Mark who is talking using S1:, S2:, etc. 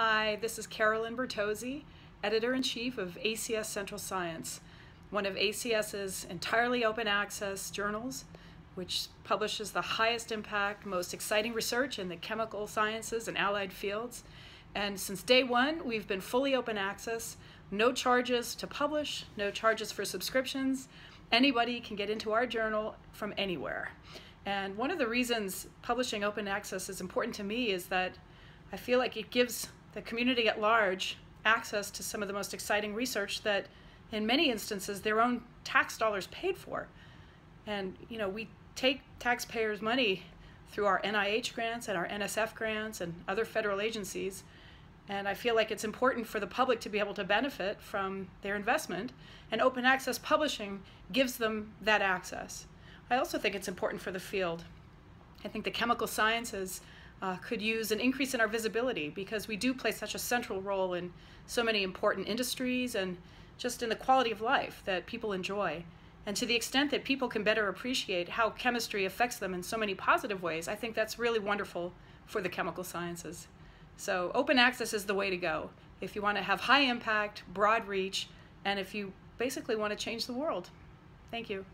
S1: Hi, this is Carolyn Bertozzi, Editor-in-Chief of ACS Central Science, one of ACS's entirely open access journals, which publishes the highest impact, most exciting research in the chemical sciences and allied fields. And since day one, we've been fully open access, no charges to publish, no charges for subscriptions. Anybody can get into our journal from anywhere. And one of the reasons publishing open access is important to me is that I feel like it gives the community at large access to some of the most exciting research that in many instances their own tax dollars paid for. And you know, we take taxpayers' money through our NIH grants and our NSF grants and other federal agencies. And I feel like it's important for the public to be able to benefit from their investment. And open access publishing gives them that access. I also think it's important for the field. I think the chemical sciences uh, could use an increase in our visibility because we do play such a central role in so many important industries and just in the quality of life that people enjoy. And to the extent that people can better appreciate how chemistry affects them in so many positive ways, I think that's really wonderful for the chemical sciences. So open access is the way to go if you want to have high impact, broad reach, and if you basically want to change the world. Thank you.